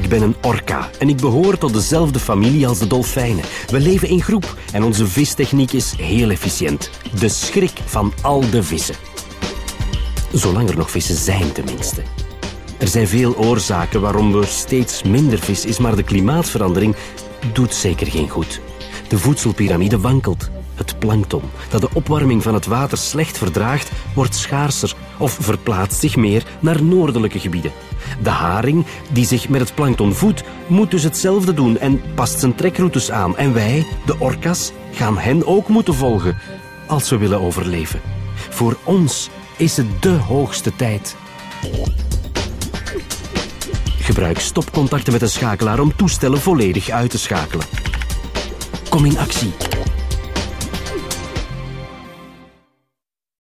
ben een orka en ik behoor tot dezelfde familie als de dolfijnen. We leven in groep en onze vistechniek is heel efficiënt. De schrik van al de vissen. Zolang er nog vissen zijn, tenminste. Er zijn veel oorzaken waarom er steeds minder vis is, maar de klimaatverandering doet zeker geen goed. De voedselpiramide wankelt. Het plankton, dat de opwarming van het water slecht verdraagt, wordt schaarser of verplaatst zich meer naar noordelijke gebieden. De haring, die zich met het plankton voedt, moet dus hetzelfde doen en past zijn trekroutes aan. En wij, de orka's, gaan hen ook moeten volgen als we willen overleven. Voor ons is het de hoogste tijd. Gebruik stopcontacten met een schakelaar om toestellen volledig uit te schakelen. Kom in actie